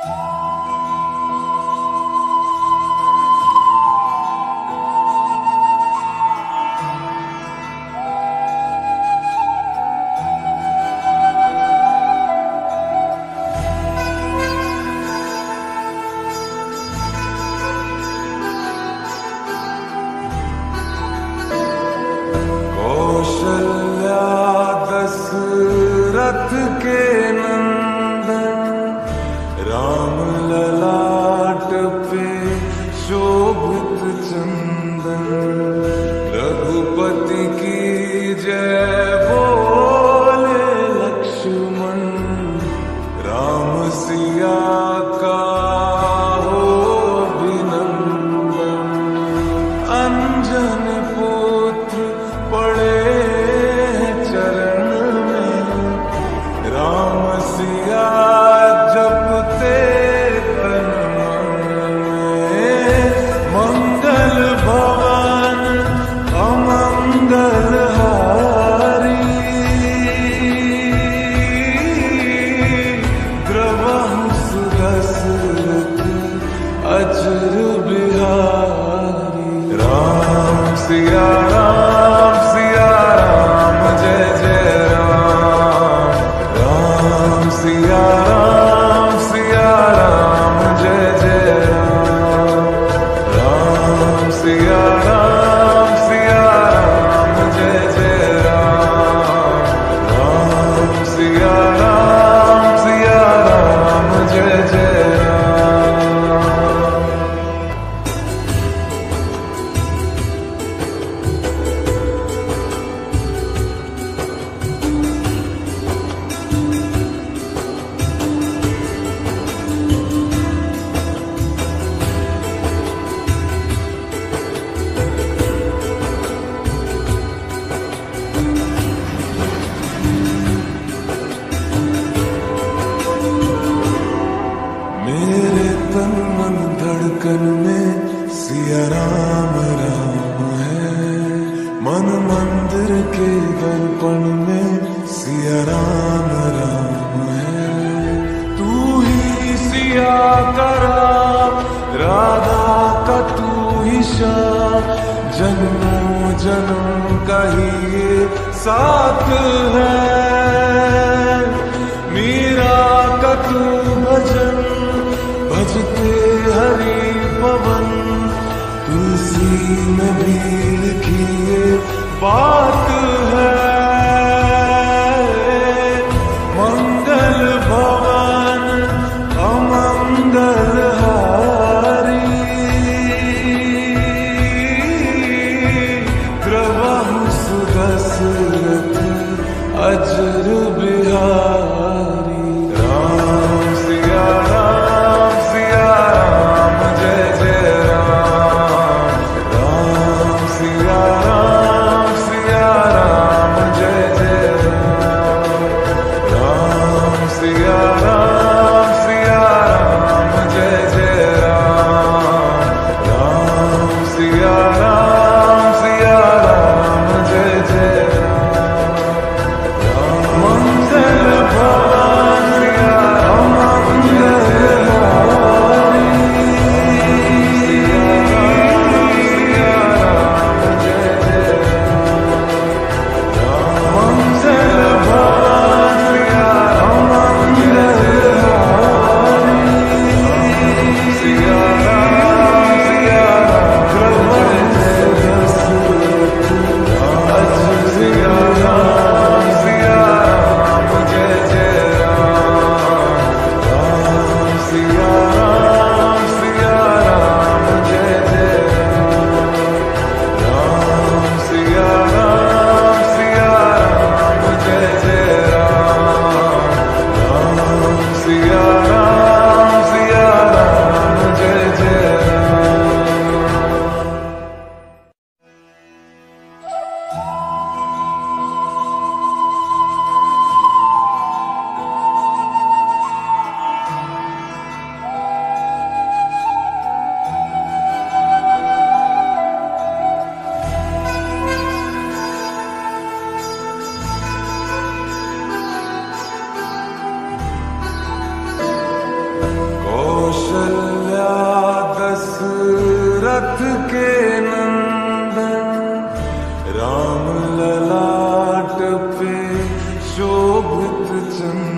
Oh! शोभित चंदन रघुपति की जय। हमेशा जन्मों जन्म का ही ये साथ है। मीरा का तू भजन भजते हरि पवन? तुलसी में भी लिखिए बात अजर बिहार के नंदन राम ललाट पे शोभित चन्द्र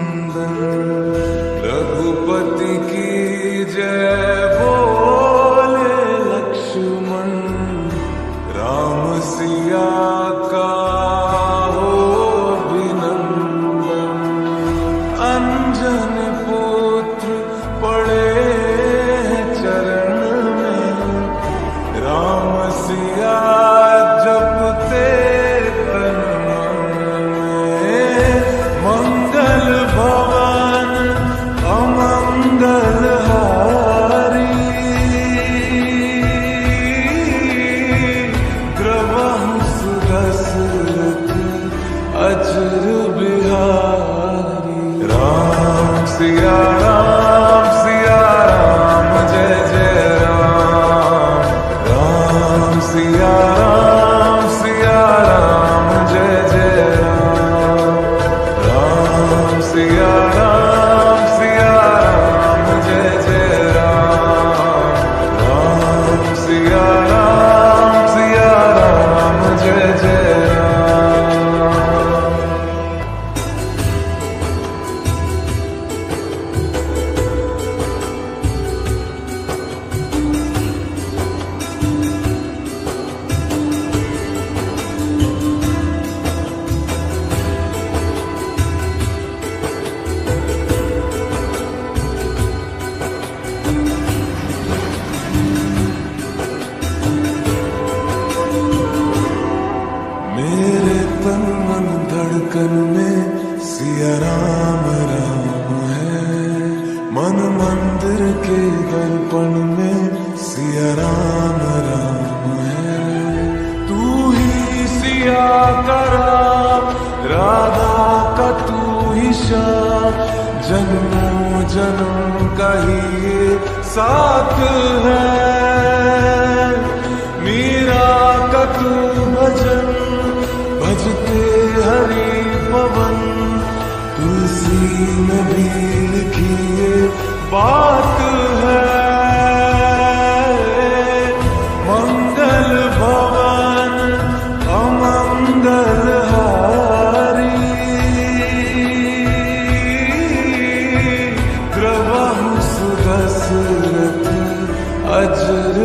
सिया राम राम है। मन मंदिर के दर्पण में सिया राम राम है। तू ही सिया करा राधा का तू ही श्याम। जन्मों जन्म कही साथ है। बात है। मंगल भवन अमंगल हारी। क्रव सुदश अजर